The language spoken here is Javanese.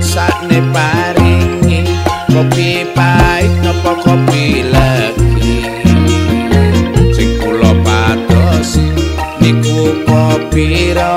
sakne paringi kopi pahit napa kopi legi. Sing kula padosi niku kopi ro